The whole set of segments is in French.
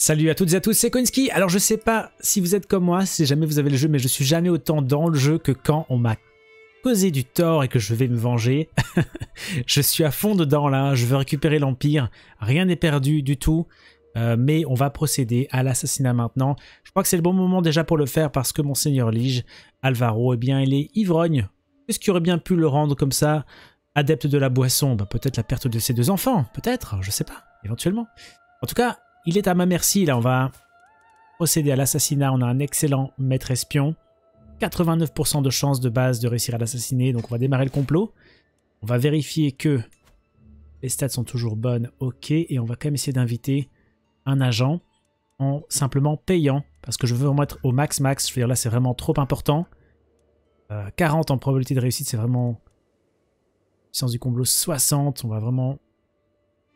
Salut à toutes et à tous, c'est Koinski. Alors je sais pas si vous êtes comme moi, si jamais vous avez le jeu, mais je suis jamais autant dans le jeu que quand on m'a causé du tort et que je vais me venger. je suis à fond dedans là, je veux récupérer l'Empire, rien n'est perdu du tout. Euh, mais on va procéder à l'assassinat maintenant. Je crois que c'est le bon moment déjà pour le faire parce que mon seigneur Lige, Alvaro, eh bien il est ivrogne. Qu'est-ce qui aurait bien pu le rendre comme ça Adepte de la boisson, bah, peut-être la perte de ses deux enfants, peut-être, je sais pas, éventuellement. En tout cas, il est à ma merci, là, on va procéder à l'assassinat. On a un excellent maître espion. 89% de chances de base de réussir à l'assassiner, donc on va démarrer le complot. On va vérifier que les stats sont toujours bonnes, ok, et on va quand même essayer d'inviter un agent en simplement payant, parce que je veux vraiment être au max max, je veux dire là c'est vraiment trop important. 40 euh, en probabilité de réussite, c'est vraiment... Puissance du complot 60, on va vraiment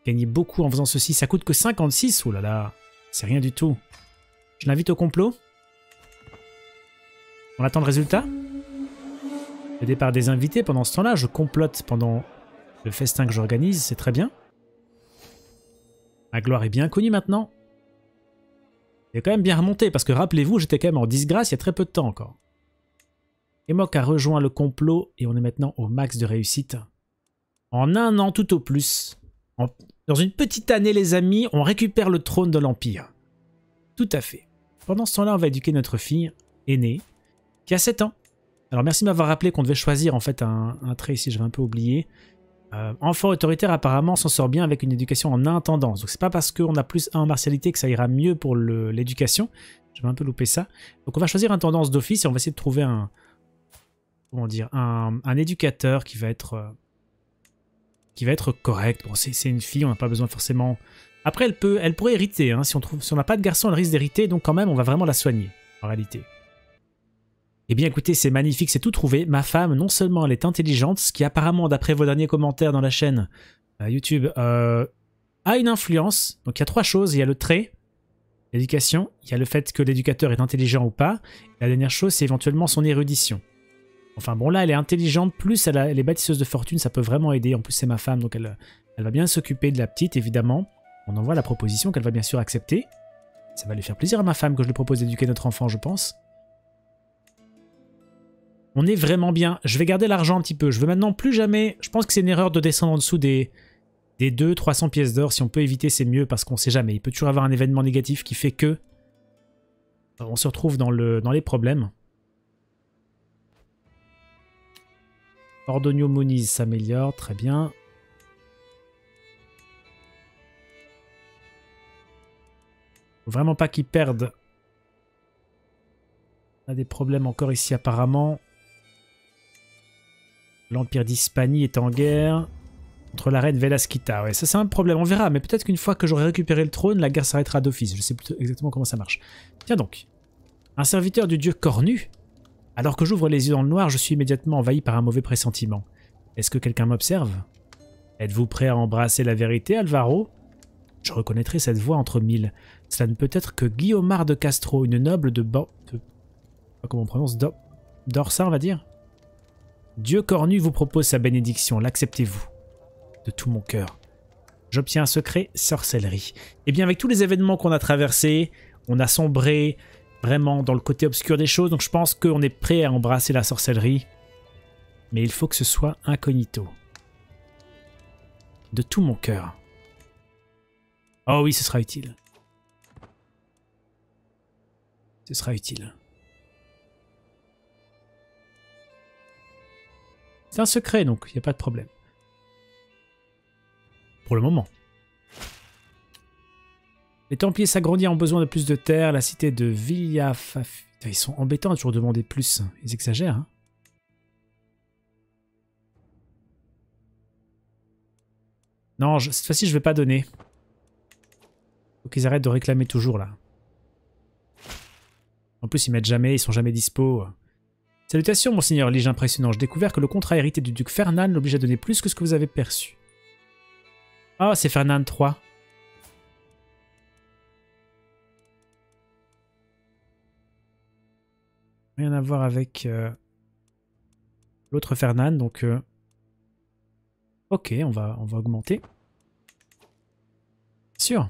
Gagner beaucoup en faisant ceci. Ça coûte que 56. Oh là là, c'est rien du tout. Je l'invite au complot. On attend le résultat. Le départ des invités pendant ce temps-là. Je complote pendant le festin que j'organise. C'est très bien. Ma gloire est bien connue maintenant. Il est quand même bien remonté parce que rappelez-vous, j'étais quand même en disgrâce il y a très peu de temps encore. Emok a rejoint le complot et on est maintenant au max de réussite. En un an tout au plus, dans une petite année, les amis, on récupère le trône de l'Empire. Tout à fait. Pendant ce temps-là, on va éduquer notre fille aînée, qui a 7 ans. Alors merci de m'avoir rappelé qu'on devait choisir en fait un, trait ici, j'avais un peu oublié. Euh, enfant autoritaire apparemment s'en sort bien avec une éducation en intendance. Donc c'est pas parce qu'on a plus 1 en martialité que ça ira mieux pour l'éducation. J'avais un peu loupé ça. Donc on va choisir un tendance d'office et on va essayer de trouver un... Comment dire un, un éducateur qui va être... Qui va être correcte. Bon, c'est une fille, on n'a pas besoin forcément... Après, elle, peut, elle pourrait hériter. Hein. Si on n'a pas de garçon, elle risque d'hériter. Donc quand même, on va vraiment la soigner, en réalité. Eh bien écoutez, c'est magnifique, c'est tout trouvé. Ma femme, non seulement elle est intelligente, ce qui apparemment, d'après vos derniers commentaires dans la chaîne euh, YouTube, euh, a une influence. Donc il y a trois choses. Il y a le trait, l'éducation, il y a le fait que l'éducateur est intelligent ou pas. Et la dernière chose, c'est éventuellement son érudition. Enfin bon, là, elle est intelligente, plus elle, est bâtisseuse de fortune, ça peut vraiment aider. En plus, c'est ma femme, donc elle, va bien s'occuper de la petite, évidemment. On envoie la proposition qu'elle va bien sûr accepter. Ça va lui faire plaisir à ma femme que je lui propose d'éduquer notre enfant, je pense. On est vraiment bien. Je vais garder l'argent un petit peu. Je veux maintenant plus jamais... Je pense que c'est une erreur de descendre en dessous des, des 200-300 pièces d'or. Si on peut éviter, c'est mieux parce qu'on sait jamais. Il peut toujours avoir un événement négatif qui fait que... On se retrouve dans les problèmes. Ordonio Moniz s'améliore, très bien. Faut vraiment pas qu'ils perdent. On a des problèmes encore ici apparemment. L'Empire d'Hispanie est en guerre contre la reine Velasquita. Ouais, ça c'est un problème, on verra. Mais peut-être qu'une fois que j'aurai récupéré le trône, la guerre s'arrêtera d'office. Je sais plus exactement comment ça marche. Tiens donc. Un serviteur du dieu Cornu alors que j'ouvre les yeux dans le noir, je suis immédiatement envahi par un mauvais pressentiment. Est-ce que quelqu'un m'observe? Êtes-vous prêt à embrasser la vérité, Alvaro? Je reconnaîtrai cette voix entre mille. Cela ne peut être que Guillaumard de Castro, une noble de... Bo... Comment on prononce? Dorsa, on va dire? Dieu cornu vous propose sa bénédiction, l'acceptez-vous? De tout mon cœur. J'obtiens un secret, sorcellerie. Eh bien, avec tous les événements qu'on a traversés, on a sombré, vraiment dans le côté obscur des choses, donc je pense qu'on est prêt à embrasser la sorcellerie. Mais il faut que ce soit incognito. De tout mon cœur. Oh oui, ce sera utile. Ce sera utile. C'est un secret, donc il n'y a pas de problème. Pour le moment. Les Templiers s'agrandir ont besoin de plus de terre. La cité de Villafaf... Ils sont embêtants à toujours demander plus. Ils exagèrent. Hein non, cette fois-ci, je vais pas donner. Faut qu'ils arrêtent de réclamer toujours, là. En plus, ils mettent jamais, ils sont jamais dispo. Salutations, monseigneur Lige impressionnant. J'ai découvert que le contrat hérité du duc Fernand l'oblige à donner plus que ce que vous avez perçu. Ah, c'est Fernand III. Rien à voir avec euh, l'autre Fernand, donc... Euh, ok, on va, on va augmenter. Sûr.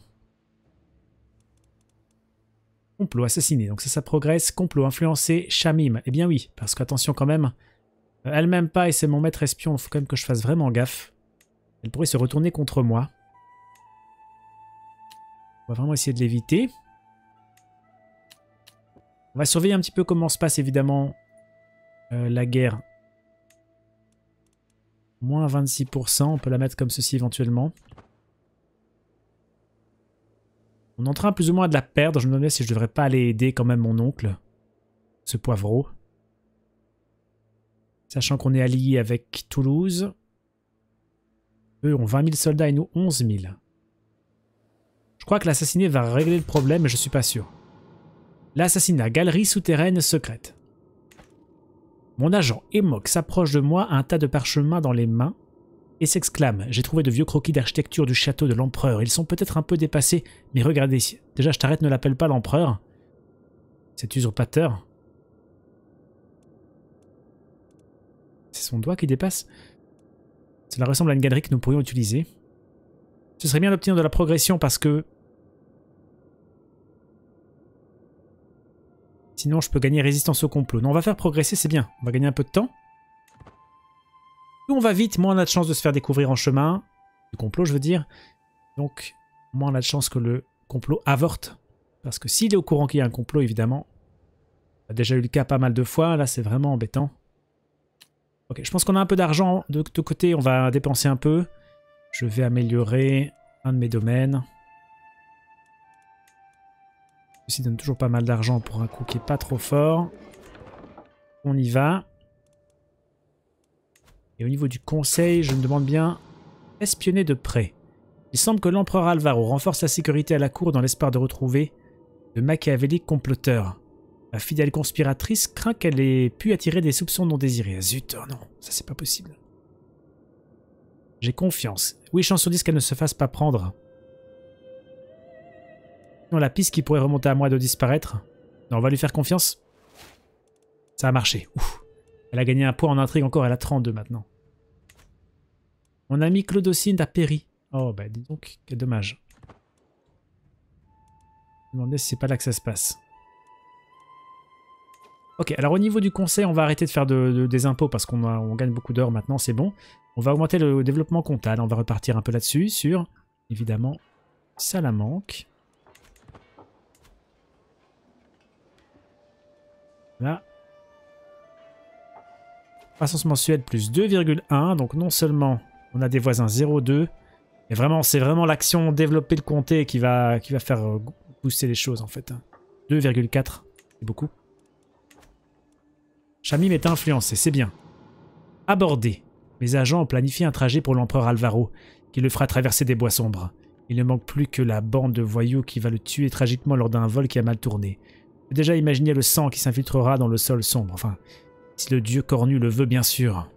Complot, assassiné. Donc ça, ça progresse. Complot, influencé, Shamim. Eh bien oui, parce qu'attention quand même. Euh, elle m'aime pas et c'est mon maître espion. Faut quand même que je fasse vraiment gaffe. Elle pourrait se retourner contre moi. On va vraiment essayer de l'éviter. On va surveiller un petit peu comment se passe évidemment euh, la guerre. Moins 26%, on peut la mettre comme ceci éventuellement. On est en train plus ou moins de la perdre. Je me demandais si je devrais pas aller aider quand même mon oncle, ce poivreau. Sachant qu'on est allié avec Toulouse. Eux ont 20 000 soldats et nous 11 000. Je crois que l'assassiné va régler le problème, mais je suis pas sûr. L'assassinat, galerie souterraine secrète. Mon agent Emok s'approche de moi, un tas de parchemins dans les mains et s'exclame J'ai trouvé de vieux croquis d'architecture du château de l'empereur. Ils sont peut-être un peu dépassés, mais regardez. Déjà, je t'arrête, ne l'appelle pas l'empereur. Cet usurpateur. C'est son doigt qui dépasse. Cela ressemble à une galerie que nous pourrions utiliser. Ce serait bien d'obtenir de la progression parce que... Sinon, je peux gagner résistance au complot. Non, on va faire progresser, c'est bien. On va gagner un peu de temps. Plus on va vite, moins on a de chances de se faire découvrir en chemin. Du complot, je veux dire. Donc, moins on a de chances que le complot avorte. Parce que s'il est au courant qu'il y a un complot, évidemment, on a déjà eu le cas pas mal de fois. Là, c'est vraiment embêtant. Ok, je pense qu'on a un peu d'argent de, de côté. On va dépenser un peu. Je vais améliorer un de mes domaines. Donne toujours pas mal d'argent pour un coup qui est pas trop fort. On y va. Et au niveau du conseil, je me demande bien espionner de près. Il semble que l'empereur Alvaro renforce la sécurité à la cour dans l'espoir de retrouver de machiavéliques comploteurs. La fidèle conspiratrice craint qu'elle ait pu attirer des soupçons non désirés. Zut, oh non, ça c'est pas possible. J'ai confiance. Oui, chance sur 10 qu'elle ne se fasse pas prendre. La piste qui pourrait remonter à moi de disparaître. On va lui faire confiance. Ça a marché. Elle a gagné un point en intrigue encore, elle a 32 maintenant. Mon ami Claudocine a péri. Oh, bah dis donc, quel dommage. Je me si c'est pas là que ça se passe. Ok, alors au niveau du conseil, on va arrêter de faire des impôts parce qu'on on gagne beaucoup d'or maintenant, c'est bon. On va augmenter le développement comptable, on va repartir un peu là-dessus sur, évidemment, Salamanque. Là. Croissance mensuelle plus 2,1, donc non seulement on a des voisins 0,2. Et vraiment, c'est vraiment l'action développer le comté qui va, qui va faire euh, booster les choses en fait. 2,4, c'est beaucoup. Chamim est influencé, c'est bien. Abordé. Mes agents ont planifié un trajet pour l'empereur Alvaro, qui le fera traverser des bois sombres. Il ne manque plus que la bande de voyous qui va le tuer tragiquement lors d'un vol qui a mal tourné. Déjà imaginé le sang qui s'infiltrera dans le sol sombre. Enfin, si le dieu cornu le veut, bien sûr.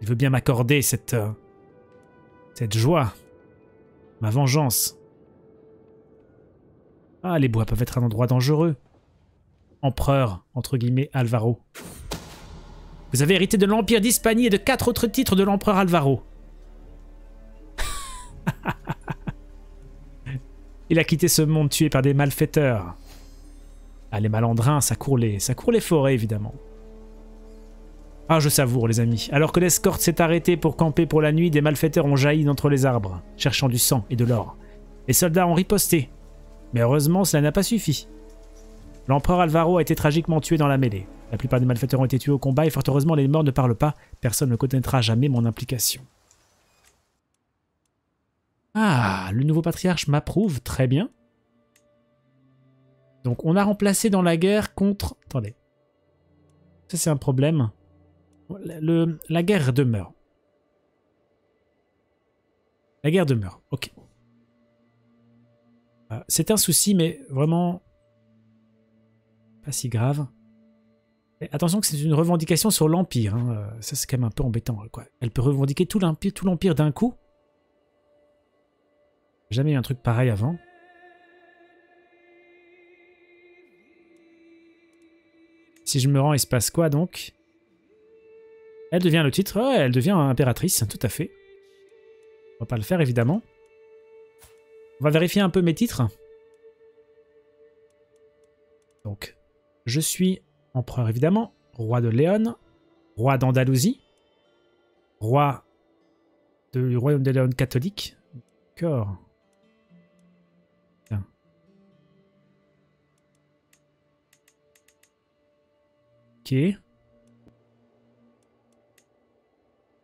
Il veut bien m'accorder cette... Euh, cette joie. Ma vengeance. Ah, les bois peuvent être un endroit dangereux. Empereur, entre guillemets, Alvaro. Vous avez hérité de l'Empire d'Hispanie et de quatre autres titres de l'Empereur Alvaro. Il a quitté ce monde tué par des malfaiteurs. Ah, les malandrins, ça court les, ça court les forêts, évidemment. Ah, je savoure, les amis. Alors que l'escorte s'est arrêtée pour camper pour la nuit, des malfaiteurs ont jailli d'entre les arbres, cherchant du sang et de l'or. Les soldats ont riposté. Mais heureusement, cela n'a pas suffi. L'empereur Alvaro a été tragiquement tué dans la mêlée. La plupart des malfaiteurs ont été tués au combat et fort heureusement les morts ne parlent pas. Personne ne connaîtra jamais mon implication. Ah, le nouveau patriarche m'approuve, très bien. Donc on a remplacé dans la guerre contre... Attendez. Ça c'est un problème la guerre demeure. La guerre demeure, ok. Euh, c'est un souci, mais vraiment pas si grave. attention que c'est une revendication sur l'Empire. Hein. Euh, ça, c'est quand même un peu embêtant. Quoi. Elle peut revendiquer tout l'Empire d'un coup. Jamais eu un truc pareil avant. Si je me rends, il se passe quoi donc? Elle devient le titre, elle devient impératrice, tout à fait. On va pas le faire évidemment. On va vérifier un peu mes titres. Donc, je suis empereur évidemment, roi de Léon, roi d'Andalousie, roi du royaume de Léon catholique. D'accord.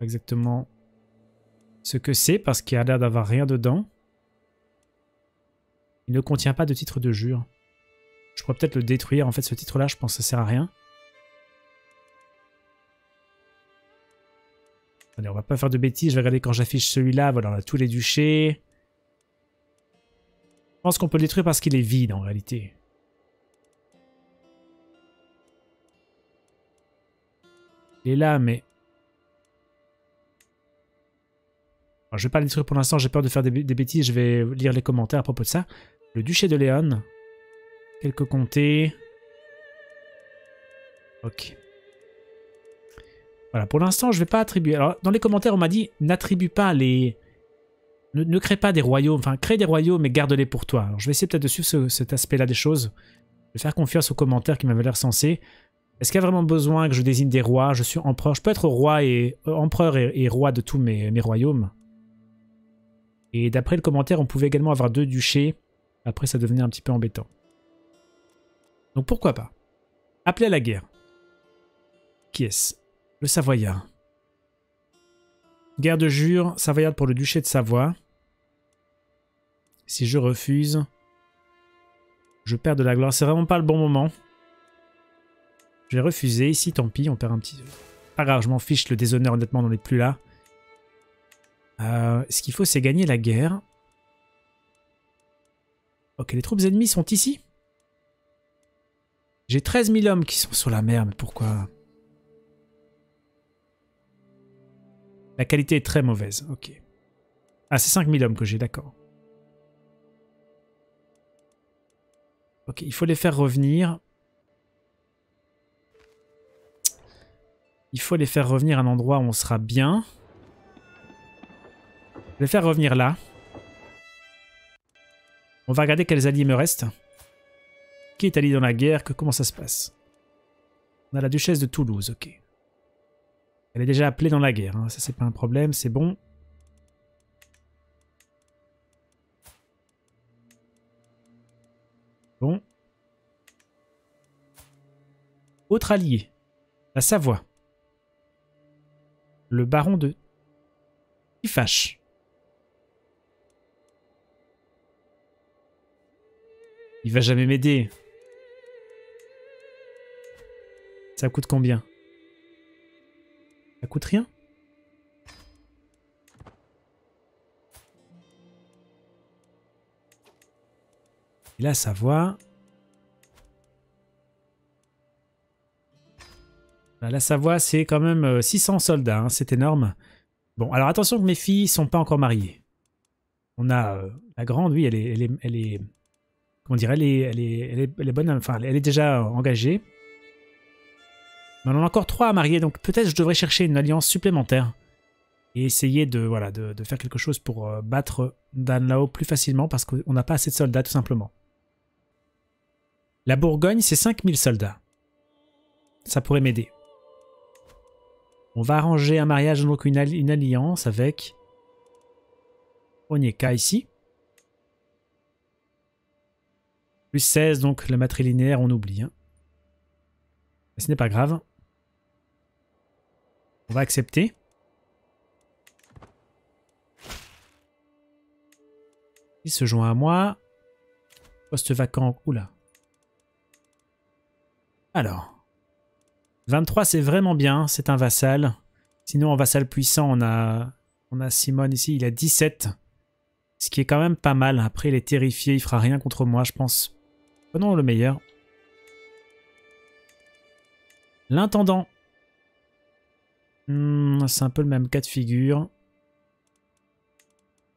Exactement ce que c'est parce qu'il a l'air d'avoir rien dedans. Il ne contient pas de titre de jure. Je pourrais peut-être le détruire. En fait, ce titre-là, je pense que ça sert à rien. Allez, on va pas faire de bêtises. Je vais regarder quand j'affiche celui-là. Voilà, on a tous les duchés. Je pense qu'on peut le détruire parce qu'il est vide, en réalité. Il est là, mais... je vais pas le pour l'instant. J'ai peur de faire des, bêtises. Je vais lire les commentaires à propos de ça. Le duché de Léon. Quelques comtés. Ok. Voilà, pour l'instant, je vais pas attribuer. Alors, dans les commentaires, on m'a dit n'attribue pas les. Ne, crée pas des royaumes. Enfin, crée des royaumes, mais garde-les pour toi. Alors, je vais essayer peut-être de suivre cet aspect-là des choses. Je vais faire confiance aux commentaires qui m'avaient l'air sensés. Est-ce qu'il y a vraiment besoin que je désigne des rois? Je suis empereur. Je peux être roi et euh, empereur et, roi de tous mes, mes royaumes. Et d'après le commentaire, on pouvait également avoir deux duchés. Après, ça devenait un petit peu embêtant. Donc pourquoi pas? Appeler à la guerre. Qui est-ce? Le Savoyard. Guerre de jure, Savoyard pour le duché de Savoie. Si je refuse, je perds de la gloire. C'est vraiment pas le bon moment. Je vais refuser. Ici, tant pis, on perd un petit... Pas grave, je m'en fiche. Le déshonneur, honnêtement, n'en est plus là. Euh, ce qu'il faut, c'est gagner la guerre. Ok, les troupes ennemies sont ici? J'ai 13 000 hommes qui sont sur la mer, mais pourquoi? La qualité est très mauvaise, ok. Ah, c'est 5 000 hommes que j'ai, d'accord. Ok, il faut les faire revenir. Il faut les faire revenir à un endroit où on sera bien. Je vais les faire revenir là. On va regarder quels alliés me restent. Qui est allé dans la guerre que, Comment ça se passe? On a la duchesse de Toulouse, ok. Elle est déjà appelée dans la guerre, hein. ça c'est pas un problème, c'est bon. Bon. Autre allié, la Savoie. Le baron de fâche. Il va jamais m'aider. Ça coûte combien? Ça coûte rien? Et là, ça voit. La Savoie, c'est quand même 600 euh, soldats, hein, c'est énorme. Bon, alors attention que mes filles sont pas encore mariées. On a euh, la grande, oui, elle est, comment dire, elle est, elle est, bonne, enfin, elle est déjà engagée. Mais on en a encore trois à marier, donc peut-être je devrais chercher une alliance supplémentaire. Et essayer de, faire quelque chose pour euh, battre Dan Lao plus facilement parce qu'on n'a pas assez de soldats tout simplement. La Bourgogne, c'est 5000 soldats. Ça pourrait m'aider. On va arranger un mariage, donc une, alliance avec Onyeka ici. Plus 16, donc le matrilinéaire, on oublie. Hein. Ce n'est pas grave. On va accepter. Il se joint à moi. Poste vacant. Oula. Alors. 23, c'est vraiment bien. C'est un vassal. Sinon, en vassal puissant, on a, on a Simone ici. Il a 17. Ce qui est quand même pas mal. Après, il est terrifié. Il fera rien contre moi, je pense. Prenons le meilleur. L'intendant. Hmm, c'est un peu le même cas de figure.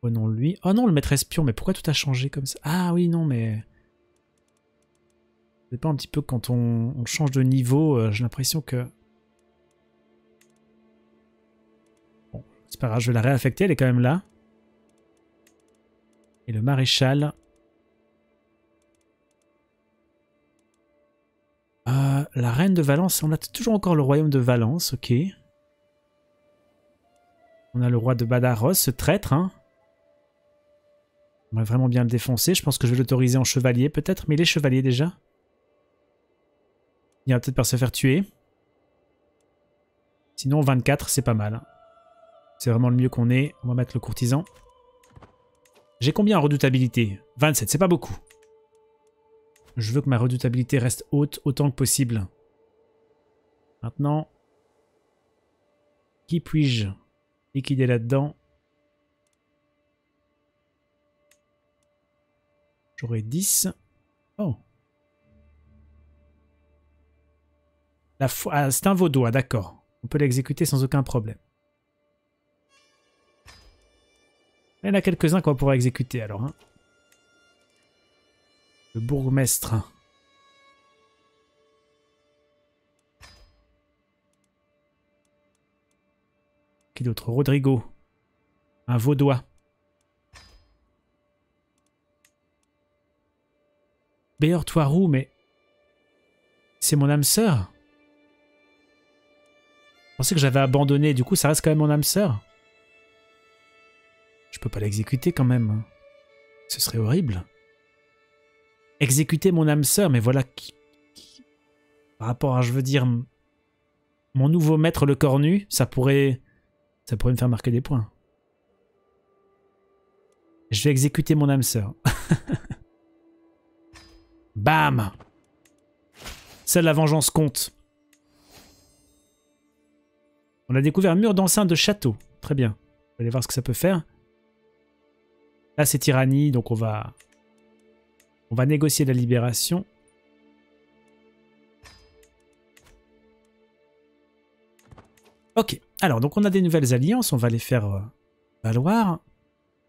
Prenons lui. Oh non, le maître espion, mais pourquoi tout a changé comme ça? Ah oui, non, mais... Pas un petit peu quand on, change de niveau, euh, j'ai l'impression que... Bon, c'est pas grave, je vais la réaffecter, elle est quand même là. Et le maréchal... la reine de Valence. On a toujours encore le royaume de Valence, ok. On a le roi de Badaros, ce traître. Hein. On va vraiment bien le défoncer. Je pense que je vais l'autoriser en chevalier peut-être. Mais il est chevalier déjà. Va peut-être par se faire tuer. Sinon 24 c'est pas mal. C'est vraiment le mieux qu'on ait. On va mettre le courtisan. J'ai combien en redoutabilité? 27, c'est pas beaucoup. Je veux que ma redoutabilité reste haute autant que possible. Maintenant, qui puis-je liquider là-dedans? J'aurai 10. Oh. Ah, c'est un vaudois, d'accord. On peut l'exécuter sans aucun problème. Il y en a quelques-uns qu'on pouvoir exécuter alors. Hein. Le bourgmestre. Qui d'autre? Rodrigo. Un vaudois. Béor mais... C'est mon âme sœur pensais que j'avais abandonné, du coup ça reste quand même mon âme sœur. Je peux pas l'exécuter quand même. Ce serait horrible. Exécuter mon âme sœur, mais voilà qui, Par rapport à, je veux dire, mon nouveau maître le cornu, ça pourrait... Ça pourrait me faire marquer des points. Je vais exécuter mon âme sœur. Bam Seule la vengeance compte. On a découvert un mur d'enceinte de château. Très bien. On va aller voir ce que ça peut faire. Là, c'est tyrannie, donc on va... On va négocier la libération. Ok, alors donc on a des nouvelles alliances, on va les faire euh, valoir.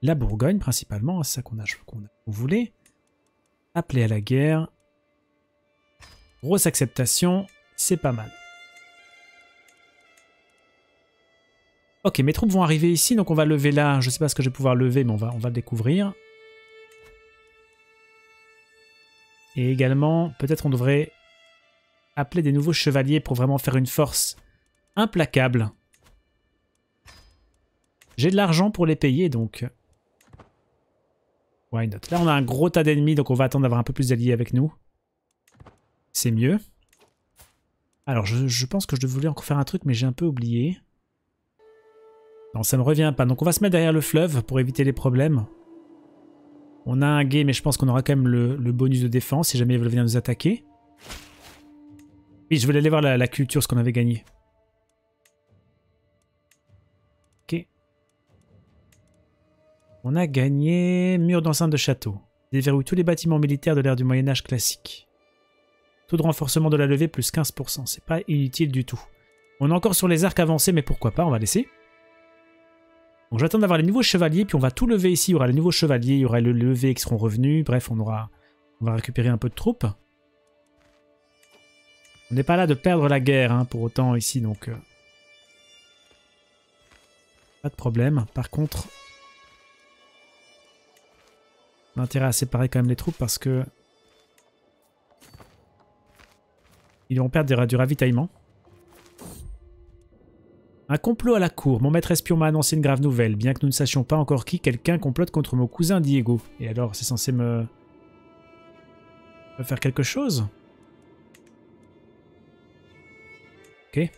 La Bourgogne principalement, c'est ça qu'on a, qu'on voulez. Appeler à la guerre. Grosse acceptation, c'est pas mal. Ok, mes troupes vont arriver ici, donc on va lever là. Je sais pas ce que je vais pouvoir lever, mais on va, on va le découvrir. Et également, peut-être on devrait appeler des nouveaux chevaliers pour vraiment faire une force implacable. J'ai de l'argent pour les payer, donc... Why not? Là, on a un gros tas d'ennemis, donc on va attendre d'avoir un peu plus d'alliés avec nous. C'est mieux. Alors, je, je pense que je devais encore faire un truc, mais j'ai un peu oublié. Non, ça me revient pas. Donc on va se mettre derrière le fleuve pour éviter les problèmes. On a un guet, mais je pense qu'on aura quand même le, bonus de défense si jamais ils veulent venir nous attaquer. Oui, je voulais aller voir la, culture, ce qu'on avait gagné. Ok. On a gagné mur d'enceinte de château. Déverrouille tous les bâtiments militaires de l'ère du Moyen-Âge classique. Taux de renforcement de la levée plus 15%. C'est pas inutile du tout. On est encore sur les arcs avancés, mais pourquoi pas, on va laisser. Donc j'attends d'avoir les nouveaux chevaliers, puis on va tout lever ici. Il y aura les nouveaux chevaliers, il y aura le levé qui seront revenus. Bref, on aura, on va récupérer un peu de troupes. On n'est pas là de perdre la guerre, hein, pour autant ici, donc... Euh, pas de problème. Par contre... On a intérêt à séparer quand même les troupes parce que... Ils vont perdre du ravitaillement. Un complot à la cour. Mon maître espion m'a annoncé une grave nouvelle. Bien que nous ne sachions pas encore qui, quelqu'un complote contre mon cousin Diego. Et alors, c'est censé me... me faire quelque chose? Ok.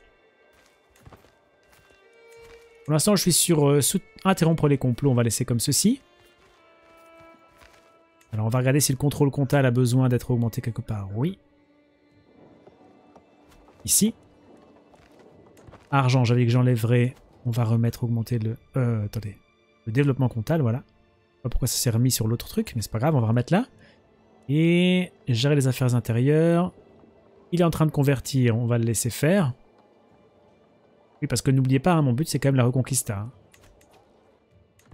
Pour l'instant, je suis sur euh, interrompre les complots. On va laisser comme ceci. Alors, on va regarder si le contrôle comptable a besoin d'être augmenté quelque part. Oui. Ici. Argent, j'avais que j'enlèverais. On va remettre, augmenter le... Euh, attendez. Le développement comptable, voilà. Je sais pas pourquoi ça s'est remis sur l'autre truc, mais c'est pas grave, on va remettre là. Et gérer les affaires intérieures. Il est en train de convertir, on va le laisser faire. Oui, parce que n'oubliez pas, hein, mon but c'est quand même la reconquista. Hein.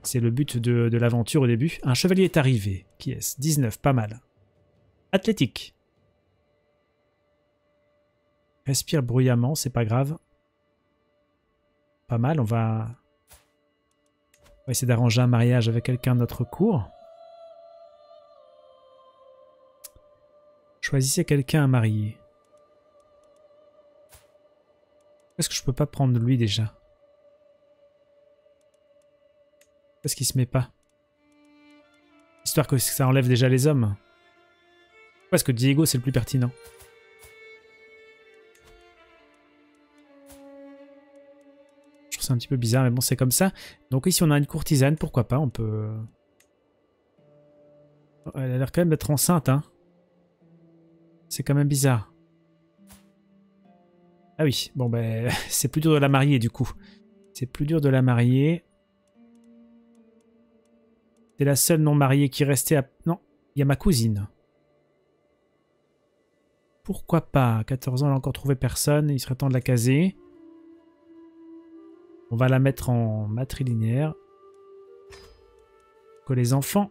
C'est le but de, de l'aventure au début. Un chevalier est arrivé. Qui est-ce? 19, pas mal. Athlétique. Respire bruyamment, c'est pas grave pas mal. On va, essayer d'arranger un mariage avec quelqu'un de notre cour. Choisissez quelqu'un à marier. Est-ce que je peux pas prendre lui déjà? Est-ce qu'il se met pas? Histoire que ça enlève déjà les hommes. Est-ce que Diego c'est le plus pertinent? Ça un petit peu bizarre, mais bon, c'est comme ça. Donc ici, on a une courtisane, pourquoi pas, on peut... Elle a l'air quand même d'être enceinte, hein. C'est quand même bizarre. Ah oui, bon ben, c'est plus dur de la marier du coup. C'est plus dur de la marier. C'est la seule non mariée qui restait à... Non, il y a ma cousine. Pourquoi pas? 14 ans, elle n'a encore trouvé personne. Il serait temps de la caser. On va la mettre en matrilinéaire. Que les enfants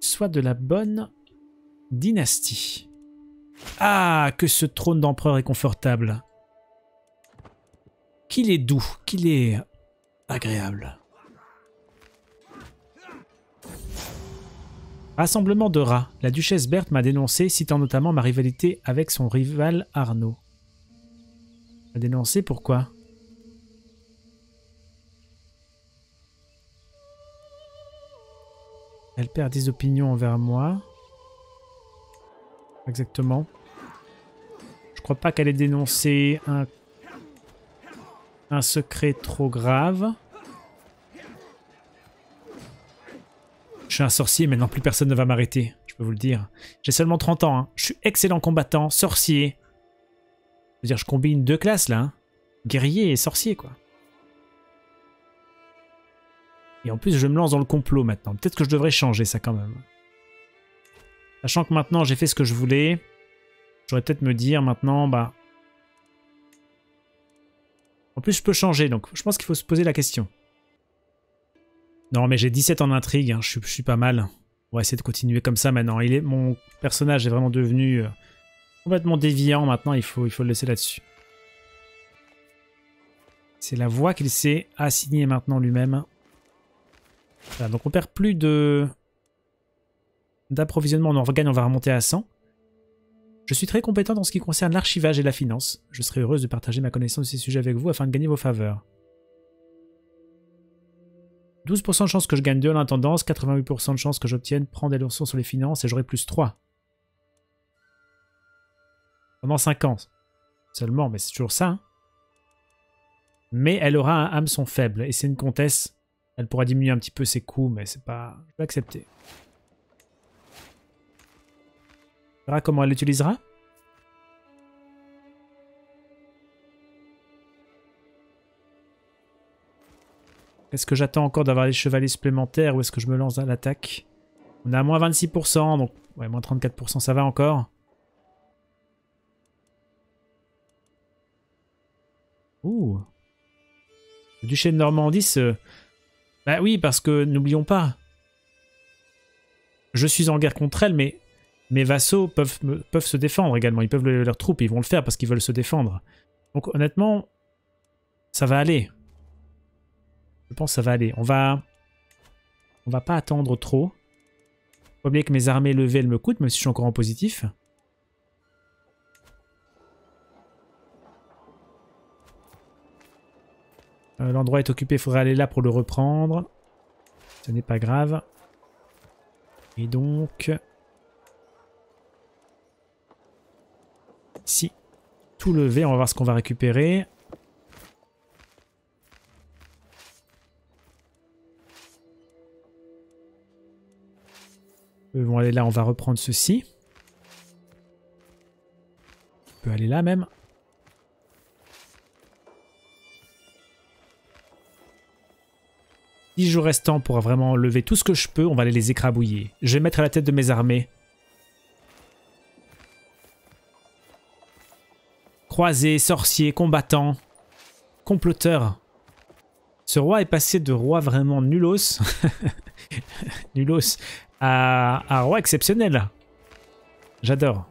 soient de la bonne dynastie. Ah, que ce trône d'empereur est confortable. Qu'il est doux, qu'il est agréable. Rassemblement de rats. La duchesse Berthe m'a dénoncé, citant notamment ma rivalité avec son rival Arnaud. M'a dénoncé pourquoi? Elle perd des opinions envers moi. Exactement. Je crois pas qu'elle ait dénoncé un, secret trop grave. Je suis un sorcier, maintenant plus personne ne va m'arrêter, je peux vous le dire. J'ai seulement 30 ans, hein. je suis excellent combattant, sorcier. Je veux dire, je combine deux classes là. Hein. Guerrier et sorcier, quoi. Et en plus, je me lance dans le complot maintenant. Peut-être que je devrais changer ça quand même. Sachant que maintenant, j'ai fait ce que je voulais. J'aurais peut-être me dire maintenant, bah... En plus, je peux changer, donc je pense qu'il faut se poser la question. Non, mais j'ai 17 en intrigue, hein. je, suis, pas mal. On va essayer de continuer comme ça maintenant. Il est, mon personnage est vraiment devenu euh, complètement déviant maintenant, il faut, il faut le laisser là-dessus. C'est la voie qu'il s'est assignée maintenant lui-même. Donc on perd plus de d'approvisionnement en on va remonter à 100. Je suis très compétent dans ce qui concerne l'archivage et la finance. Je serai heureuse de partager ma connaissance de ces sujets avec vous afin de gagner vos faveurs. 12% de chance que je gagne 2 en intendance, 88% de chance que j'obtienne prendre des leçons sur les finances et j'aurai plus 3. Pendant 5 ans. Seulement, mais c'est toujours ça. Hein. mais elle aura un hameçon faible et c'est une comtesse. Elle pourra diminuer un petit peu ses coûts, mais c'est pas... Je vais accepter. On verra comment elle l'utilisera. Est-ce que j'attends encore d'avoir les chevaliers supplémentaires ou est-ce que je me lance à l'attaque? On est à moins 26%, donc ouais, moins 34%, ça va encore. Ouh. Le duché de Normandie, ce... Bah oui, parce que n'oublions pas, je suis en guerre contre elle, mais mes vassaux peuvent, se défendre également. Ils peuvent leurs troupes, ils vont le faire parce qu'ils veulent se défendre. Donc honnêtement, ça va aller. Je pense que ça va aller. On va... On va pas attendre trop. Faut oublier que mes armées levées, elles me coûtent, même si je suis encore en positif. Euh, l'endroit est occupé, il faudrait aller là pour le reprendre. Ce n'est pas grave. Et donc... Si. Tout levé, on va voir ce qu'on va récupérer. Eux vont aller là, on va reprendre ceci. On peut aller là même. Dix jours restants pour vraiment lever tout ce que je peux, on va aller les écrabouiller. Je vais mettre à la tête de mes armées. Croisés, sorciers, combattants, comploteurs. Ce roi est passé de roi vraiment nulos, nulos, à un roi exceptionnel. J'adore.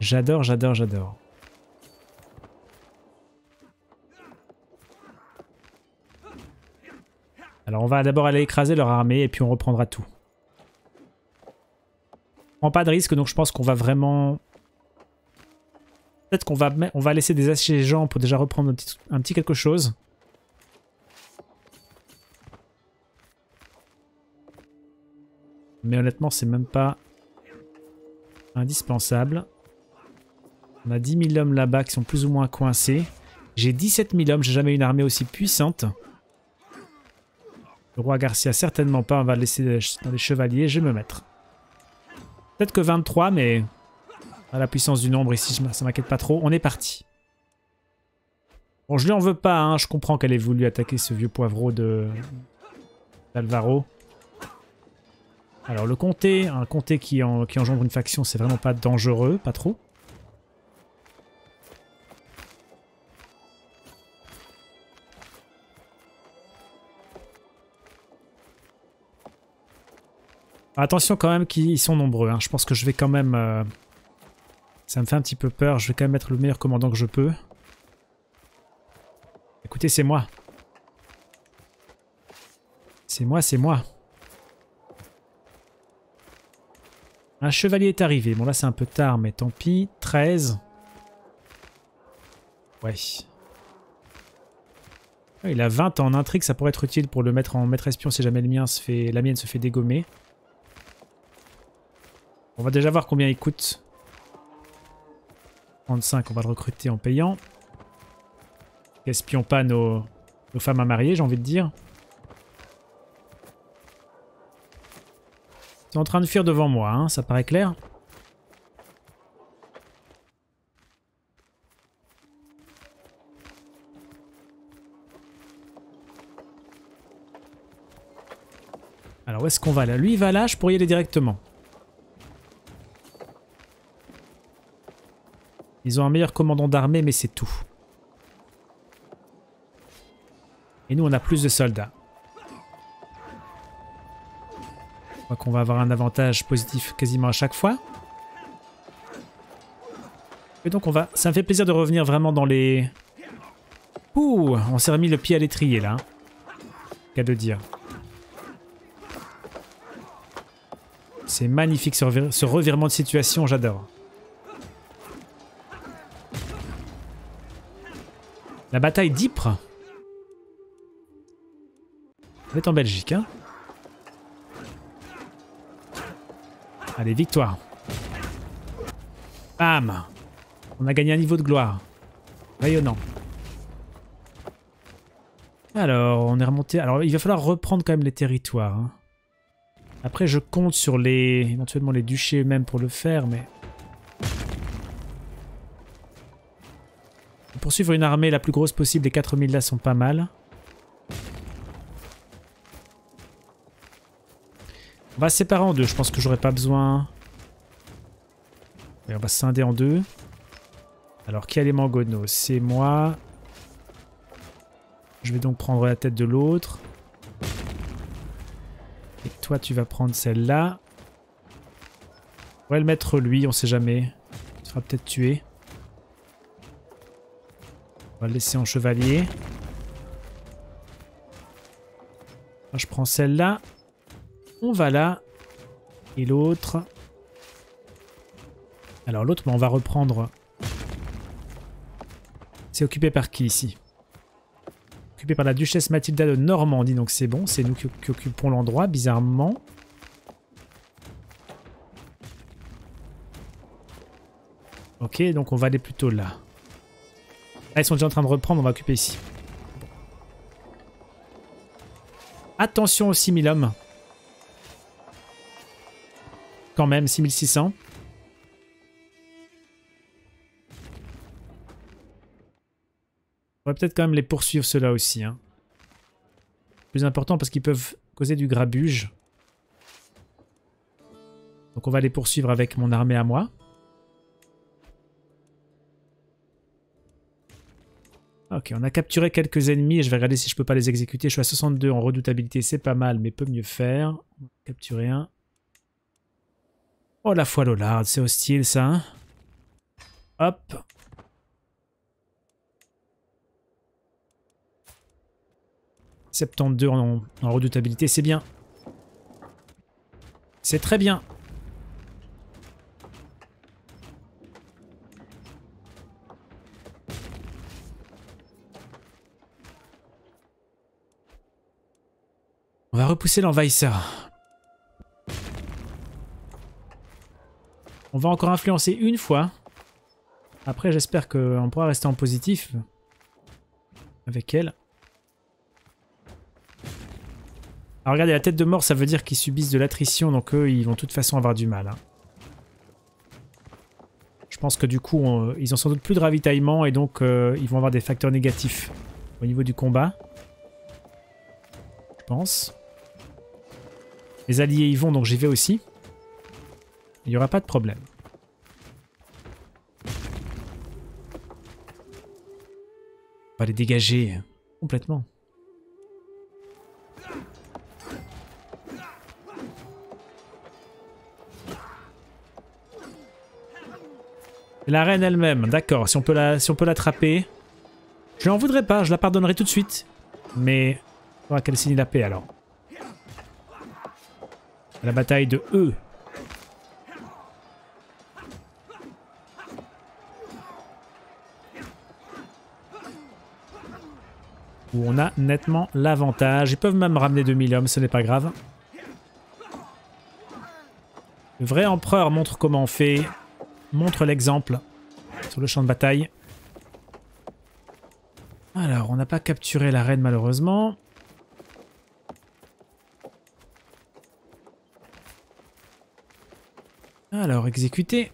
J'adore, j'adore, j'adore. Alors on va d'abord aller écraser leur armée et puis on reprendra tout. On prend pas de risque donc je pense qu'on va vraiment Peut-être qu'on va, on va laisser des gens pour déjà reprendre un petit, un petit quelque chose. Mais honnêtement, c'est même pas indispensable. On a 10 000 hommes là-bas qui sont plus ou moins coincés. J'ai 17 000 hommes, j'ai jamais eu une armée aussi puissante. Le roi Garcia, certainement pas. On va laisser dans les chevaliers. Je vais me mettre. Peut-être que 23, mais à la puissance du nombre ici, ça m'inquiète pas trop. On est parti. Bon, je lui en veux pas. Hein. Je comprends qu'elle ait voulu attaquer ce vieux poivreau de d'Alvaro. Alors le comté, un comté qui engendre une faction, c'est vraiment pas dangereux, pas trop. Attention quand même qu'ils sont nombreux. Hein. Je pense que je vais quand même... Euh, ça me fait un petit peu peur. Je vais quand même mettre le meilleur commandant que je peux. Écoutez, c'est moi. C'est moi, c'est moi. Un chevalier est arrivé. Bon là c'est un peu tard, mais tant pis. 13. Ouais. Il a 20 en intrigue, ça pourrait être utile pour le mettre en maître espion si jamais le mien se fait, la mienne se fait dégommer. On va déjà voir combien il coûte. 35, on va le recruter en payant. Espion pas nos, femmes à marier, j'ai envie de dire. C'est en train de fuir devant moi, hein, ça paraît clair. Alors où est-ce qu'on va là? Lui il va là, je pourrais y aller directement. Ils ont un meilleur commandant d'armée, mais c'est tout. Et nous, on a plus de soldats. Je crois qu'on va avoir un avantage positif quasiment à chaque fois. Et donc, on va... ça me fait plaisir de revenir vraiment dans les... Ouh, on s'est remis le pied à l'étrier, là. Qu'à de dire. C'est magnifique ce revirement de situation, j'adore. La bataille d'Ypres. On est en Belgique, hein Allez, victoire. Bam On a gagné un niveau de gloire. Rayonnant. Alors, on est remonté... Alors, il va falloir reprendre quand même les territoires. Hein. Après, je compte sur les... éventuellement les duchés eux-mêmes pour le faire, mais... Poursuivre une armée la plus grosse possible, les 4000 là sont pas mal. On va séparer en deux, je pense que j'aurais pas besoin... on va scinder en deux. Alors, qui a les mangonos C'est moi. Je vais donc prendre la tête de l'autre. Et toi, tu vas prendre celle-là. On pourrait le mettre lui, on sait jamais. Il sera peut-être tué. On va le laisser en chevalier. je prends celle-là. On va là. Et l'autre. Alors l'autre, on va reprendre... C'est occupé par qui ici? Occupé par la duchesse Mathilda de Normandie, donc c'est bon, c'est nous qui, qui occupons l'endroit, bizarrement. Ok, donc on va aller plutôt là. Ah, ils sont déjà en train de reprendre, on va occuper ici. Attention aux 6000 hommes. Quand même, 6600. On va peut-être quand même les poursuivre ceux-là aussi. Hein. Plus important parce qu'ils peuvent causer du grabuge. Donc on va les poursuivre avec mon armée à moi. Ok, on a capturé quelques ennemis et je vais regarder si je peux pas les exécuter. Je suis à 62 en redoutabilité, c'est pas mal, mais peut mieux faire. On va capturer un. Oh la foi Lollard, c'est hostile ça. Hein. Hop. « 72 en, en redoutabilité, c'est bien. C'est très bien. Repousser l'envahisseur. On va encore influencer une fois. Après, j'espère qu'on pourra rester en positif avec elle. Alors regardez, la tête de mort, ça veut dire qu'ils subissent de l'attrition, donc eux, ils vont de toute façon avoir du mal. Hein. Je pense que du coup, ils ont sans doute plus de ravitaillement et donc euh, ils vont avoir des facteurs négatifs au niveau du combat. Je pense. Les alliés y vont, donc j'y vais aussi. Il n'y aura pas de problème. On va les dégager complètement. La reine elle-même, d'accord, si on peut l'attraper. Je n'en voudrais pas, je la pardonnerai tout de suite. Mais, faudra qu'elle signe la paix alors. La bataille de E. Où on a nettement l'avantage. Ils peuvent même ramener 2000 hommes, ce n'est pas grave. Le vrai empereur montre comment on fait montre l'exemple sur le champ de bataille. Alors, on n'a pas capturé la reine malheureusement. Alors, exécuter.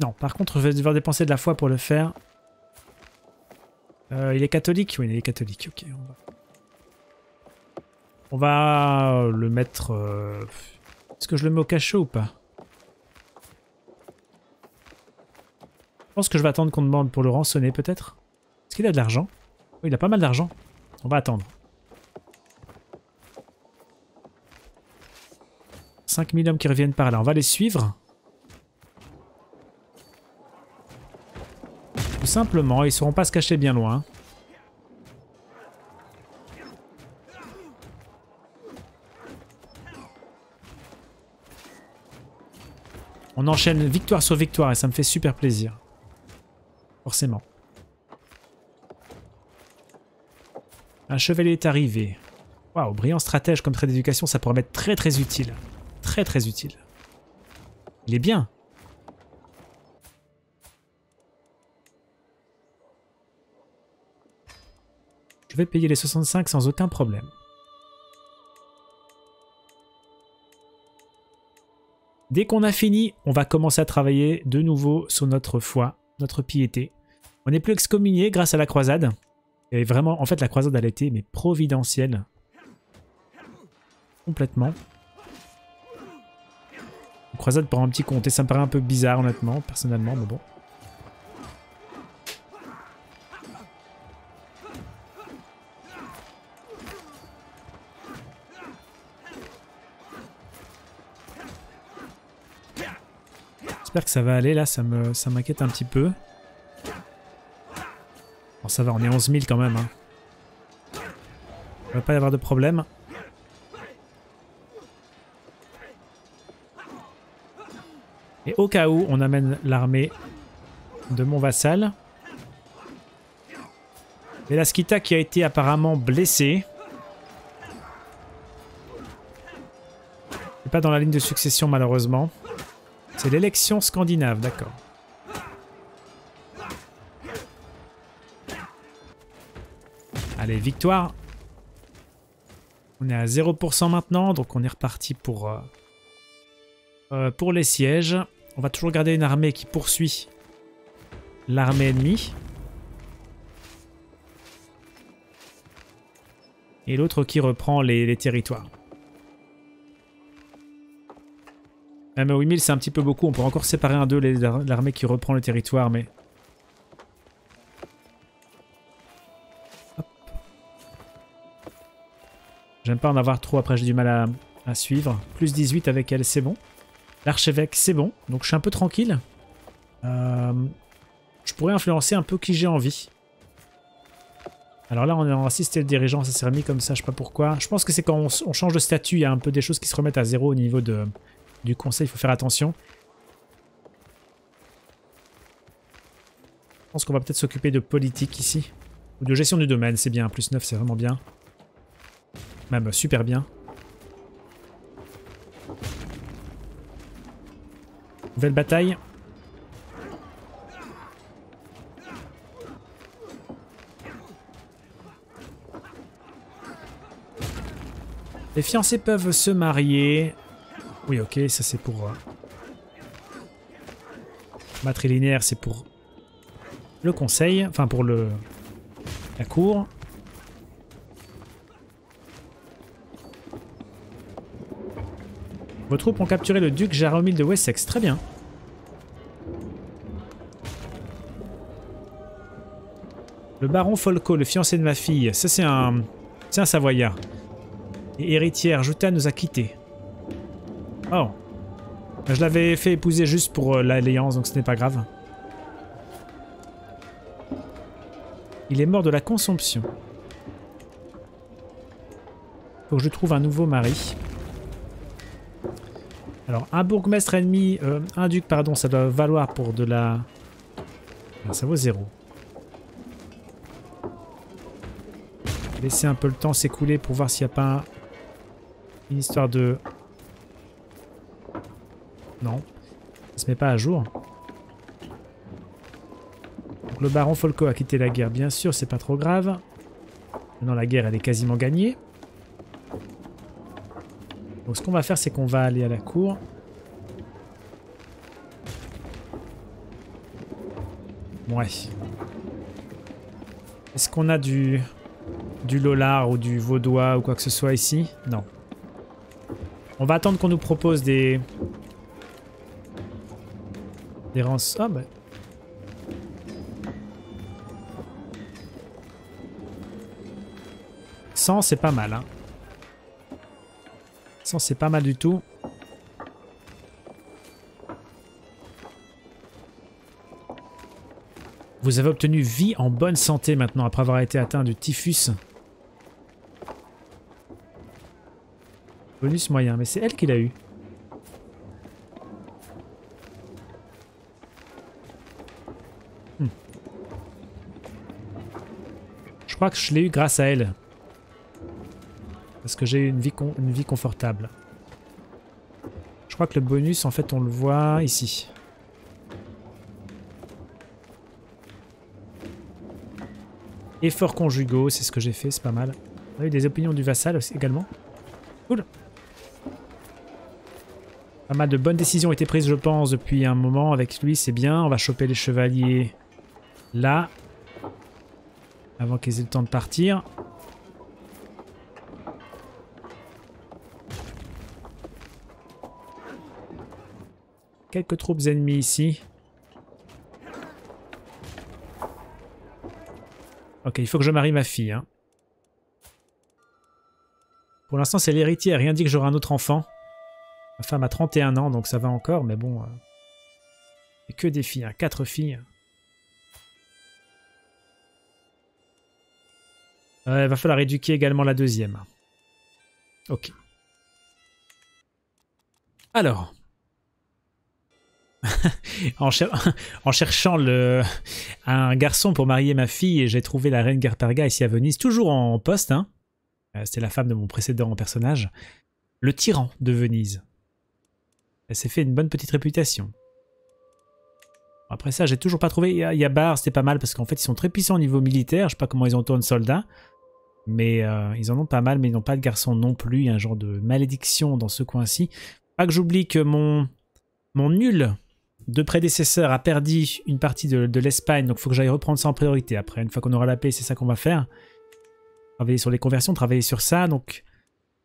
Non, par contre, je vais devoir dépenser de la foi pour le faire. Euh, il est catholique? Oui, il est catholique, ok. On va, le mettre... Euh, est-ce que je le mets au cachot ou pas? Je pense que je vais attendre qu'on demande pour le rançonner peut-être. Est-ce qu'il a de l'argent? Oui, il a pas mal d'argent. On va attendre. 5000 hommes qui reviennent par là. On va les suivre. Tout simplement, ils ne sauront pas se cacher bien loin. On enchaîne victoire sur victoire et ça me fait super plaisir forcément. Un chevalier est arrivé. Waouh, brillant stratège comme trait d'éducation, ça pourrait être très très utile. Très utile. Il est bien. Je vais payer les 65 sans aucun problème. Dès qu'on a fini, on va commencer à travailler de nouveau sur notre foi, notre piété. On n'est plus excommunié grâce à la croisade. Et vraiment, en fait, la croisade, elle a été mais providentielle. Complètement. Croisade pour un petit comté, ça me paraît un peu bizarre, honnêtement, personnellement, mais bon. J'espère que ça va aller, là, ça m'inquiète ça un petit peu ça va, on est 11 000 quand même. Hein. Il va pas y avoir de problème. Au cas où, on amène l'armée de mon vassal. Et la Skita qui a été apparemment blessée. C'est pas dans la ligne de succession malheureusement. C'est l'élection scandinave, d'accord. Allez, victoire. On est à 0% maintenant, donc on est reparti pour, euh, euh, pour les sièges. On va toujours garder une armée qui poursuit l'armée ennemie. Et l'autre qui reprend les, territoires. Même 8000 c'est un petit peu beaucoup, on peut encore séparer un d'eux l'armée qui reprend le territoire, mais J'aime pas en avoir trop, après j'ai du mal à, suivre. Plus 18 avec elle, c'est bon. L'archevêque, c'est bon. Donc je suis un peu tranquille. Euh, je pourrais influencer un peu qui j'ai envie. Alors là, on est en assisté dirigeant, ça s'est remis comme ça, je sais pas pourquoi. Je pense que c'est quand on, change de statut, il y a un peu des choses qui se remettent à zéro au niveau de, du conseil, il faut faire attention. Je pense qu'on va peut-être s'occuper de politique ici. Ou de gestion du domaine, c'est bien, plus 9, c'est vraiment bien. Même super bien. Nouvelle bataille. Les fiancés peuvent se marier. Oui, ok, ça c'est pour... Euh, matrilinéaire, c'est pour le conseil, enfin pour le la cour. Vos troupes ont capturé le duc Jaromil de Wessex, très bien. Le baron Folco, le fiancé de ma fille, ça c'est un... C'est un savoyard. Et héritière, Jutta nous a quittés. Oh. Je l'avais fait épouser juste pour euh, l'alliance, donc ce n'est pas grave. Il est mort de la consomption. Faut que je trouve un nouveau mari. Alors, un bourgmestre ennemi, euh, un duc, pardon, ça doit valoir pour de la... Ah, ça vaut zéro. Laisser un peu le temps s'écouler pour voir s'il n'y a pas une histoire de... Non. Ça se met pas à jour. le baron Folco a quitté la guerre, bien sûr, c'est pas trop grave. Maintenant la guerre elle est quasiment gagnée. Donc ce qu'on va faire c'est qu'on va aller à la cour. Ouais. Est-ce qu'on a du du lolar ou du vaudois ou quoi que ce soit ici? Non. On va attendre qu'on nous propose des... Des rançons... Ah bah... 100 c'est pas mal. Hein. 100 c'est pas mal du tout. Vous avez obtenu vie en bonne santé maintenant après avoir été atteint du typhus. Bonus moyen, mais c'est elle qui l'a eu. Hmm. Je crois que je l'ai eu grâce à elle. Parce que j'ai une vie, confortable. Je crois que le bonus, en fait, on le voit ici. Efforts conjugaux, c'est ce que j'ai fait, c'est pas mal. On a eu des opinions du vassal également. Cool. Pas mal de bonnes décisions ont été prises, je pense, depuis un moment avec lui. C'est bien. On va choper les chevaliers là. Avant qu'ils aient le temps de partir. Quelques troupes ennemies ici. Ok, il faut que je marie ma fille. Hein. Pour l'instant, c'est l'héritière. Rien dit que j'aurai un autre enfant. Ma femme a 31 ans, donc ça va encore, mais bon... Euh, que des filles, hein, 4 filles. Il va falloir éduquer également la deuxième. Ok. Alors. en, cherchant un garçon pour marier ma fille, j'ai trouvé la reine Garparga ici à Venise, toujours en poste. Hein. Euh, c'était la femme de mon précédent personnage. Le tyran de Venise. Elle s'est fait une bonne petite réputation. Après ça, j'ai toujours pas trouvé... Il y a Bar, c'était pas mal parce qu'en fait, ils sont très puissants au niveau militaire. Je sais pas comment ils ont autant de soldats. Mais euh, ils en ont pas mal, mais ils n'ont pas de garçons non plus. Il y a un genre de malédiction dans ce coin-ci. Pas que j'oublie que mon, mon nul de prédécesseur a perdu une partie de, l'Espagne. Donc il faut que j'aille reprendre ça en priorité. Après, une fois qu'on aura la paix, c'est ça qu'on va faire. Travailler sur les conversions, travailler sur ça. Donc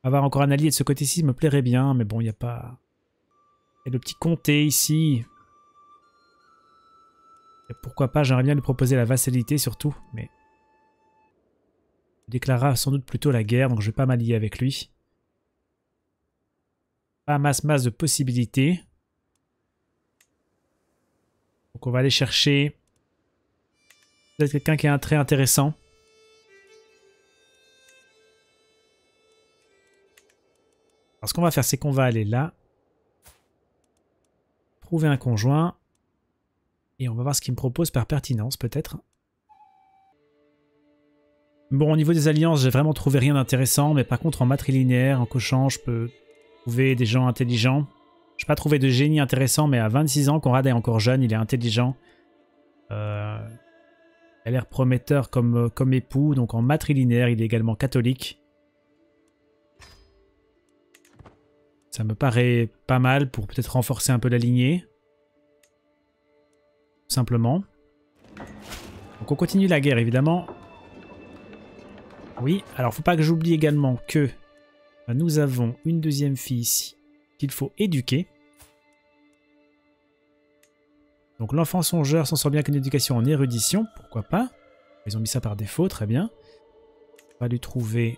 avoir encore un allié de ce côté-ci me plairait bien. Mais bon, il n'y a pas... Et le petit comté ici. Pourquoi pas, j'aimerais bien lui proposer la vassalité surtout, mais... Il déclarera sans doute plutôt la guerre, donc je vais pas m'allier avec lui. Pas masse masse de possibilités. Donc on va aller chercher peut-être quelqu'un qui a un trait intéressant. Alors ce qu'on va faire, c'est qu'on va aller là trouver un conjoint. Et on va voir ce qu'il me propose par pertinence, peut-être. Bon, au niveau des alliances, j'ai vraiment trouvé rien d'intéressant, mais par contre, en matrilinéaire, en cochant, je peux trouver des gens intelligents. Je n'ai pas trouvé de génie intéressant, mais à 26 ans, Conrad est encore jeune, il est intelligent. Euh, il a l'air prometteur comme, comme époux, donc en matrilinéaire, il est également catholique. Ça me paraît pas mal pour peut-être renforcer un peu la lignée. simplement. Donc on continue la guerre, évidemment. Oui, alors faut pas que j'oublie également que bah, nous avons une deuxième fille ici qu'il faut éduquer. Donc l'enfant songeur s'en sort bien qu'une éducation en érudition, pourquoi pas. Ils ont mis ça par défaut, très bien. On va lui trouver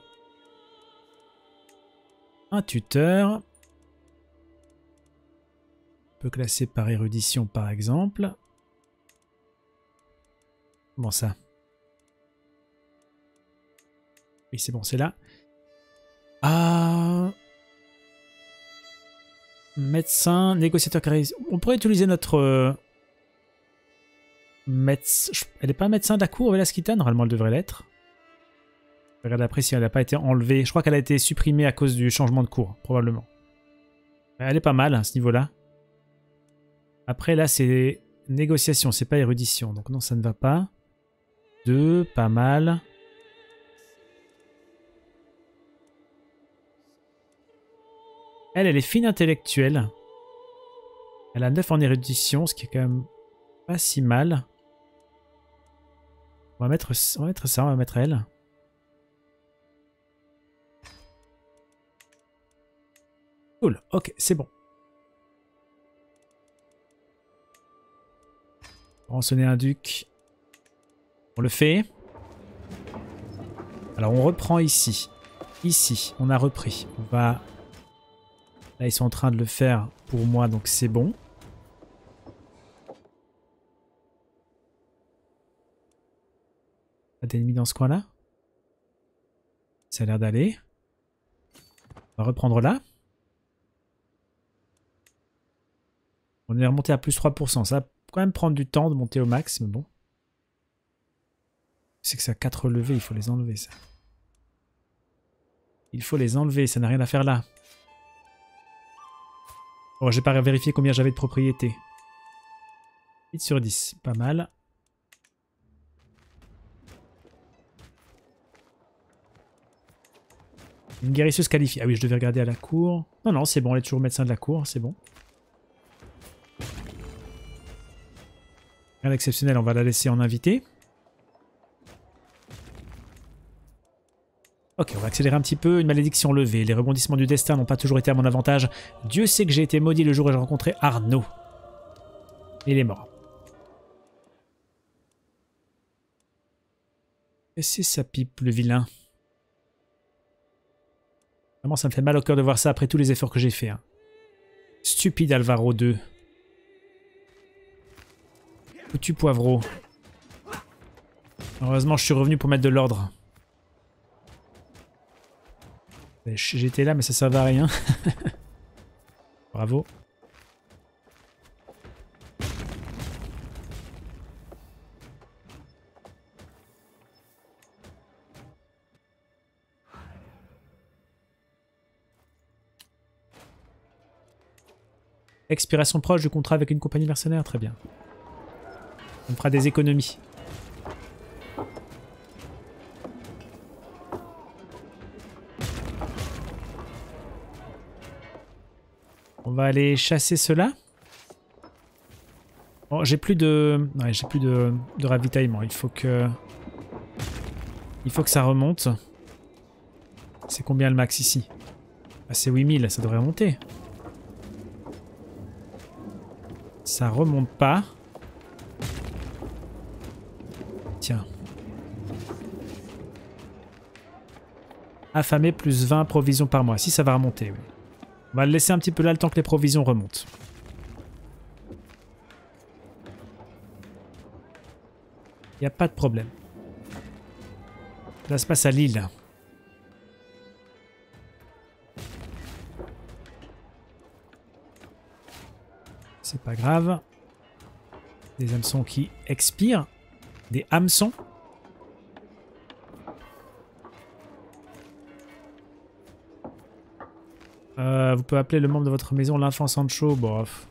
un tuteur peut classer par érudition par exemple. Comment ça Oui, c'est bon, c'est là. Ah... Médecin, négociateur charisme. On pourrait utiliser notre... Euh. Elle n'est pas médecin de la Velasquita? Normalement, elle devrait l'être. Regarde après si elle n'a pas été enlevée. Je crois qu'elle a été supprimée à cause du changement de cours, probablement. Elle est pas mal à ce niveau-là. Après, là, c'est négociation, c'est pas érudition. Donc non, ça ne va pas. Deux, pas mal. Elle, elle est fine intellectuelle. Elle a 9 en érudition, ce qui est quand même pas si mal. On va mettre, on ça, on va mettre elle. Cool, ok, c'est bon. Rançonner un duc. On le fait. Alors on reprend ici. Ici, on a repris. On va... Là, ils sont en train de le faire pour moi, donc c'est bon. Pas d'ennemis dans ce coin-là Ça a l'air d'aller. On va reprendre là. On est remonté à plus 3%. Ça quand même prendre du temps de monter au max, mais bon. C'est que ça a 4 levées, il faut les enlever, ça. Il faut les enlever, ça n'a rien à faire là. Oh, j'ai pas vérifié combien j'avais de propriété. 8 sur 10, pas mal. Une guérisseuse qualifiée. Ah oui, je devais regarder à la cour. Non, non, c'est bon, elle est toujours médecin de la cour, c'est bon. Rien d'exceptionnel, on va la laisser en invité. Ok, on va accélérer un petit peu. Une malédiction levée. Les rebondissements du destin n'ont pas toujours été à mon avantage. Dieu sait que j'ai été maudit le jour où j'ai rencontré Arnaud. Il est mort. Et c'est sa pipe, le vilain? Vraiment, ça me fait mal au cœur de voir ça après tous les efforts que j'ai faits. Hein. Stupide Alvaro 2. Foutu poivreau. Heureusement, je suis revenu pour mettre de l'ordre. J'étais là, mais ça servait à rien. Bravo. Expiration proche du contrat avec une compagnie mercenaire, très bien. On fera des économies. Va aller chasser cela. Bon, j'ai plus de... J'ai plus de... ravitaillement. Il faut que... Il faut que ça remonte. C'est combien le max ici? Ah, C'est 8000, ça devrait remonter. Ça remonte pas. Affamé plus 20 provisions par mois. Si ça va remonter, oui. On va le laisser un petit peu là le temps que les provisions remontent. Il n'y a pas de problème. Ça se passe à Lille. C'est pas grave. Des hameçons qui expirent. Des hameçons Euh, vous pouvez appeler le membre de votre maison l'enfant Sancho. Bof.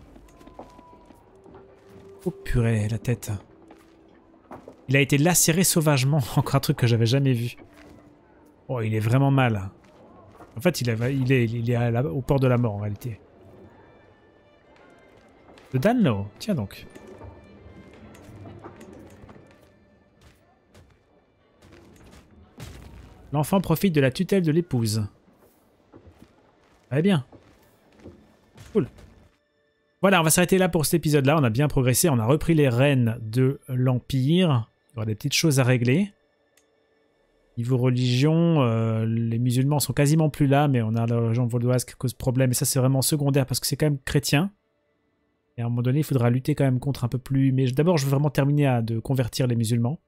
Oh purée, la tête. Il a été lacéré sauvagement. Encore un truc que j'avais jamais vu. Oh, il est vraiment mal. En fait, il, est, au port de la mort en réalité. Le Danlo. Tiens donc. L'enfant profite de la tutelle de l'épouse. Bien. Cool. Voilà, on va s'arrêter là pour cet épisode-là. On a bien progressé. On a repris les rênes de l'Empire. Il y aura des petites choses à régler. Niveau religion, euh, les musulmans sont quasiment plus là, mais on a la religion vaudoise qui cause problème. Et ça, c'est vraiment secondaire parce que c'est quand même chrétien. Et à un moment donné, il faudra lutter quand même contre un peu plus... Mais d'abord, je veux vraiment terminer à de convertir les musulmans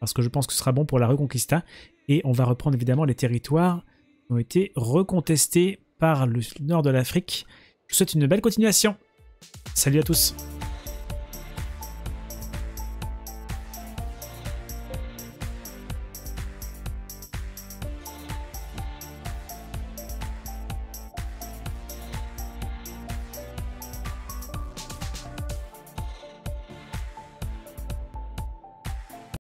parce que je pense que ce sera bon pour la Reconquista. Et on va reprendre évidemment les territoires ont été recontestés par le nord de l'Afrique. Je vous souhaite une belle continuation. Salut à tous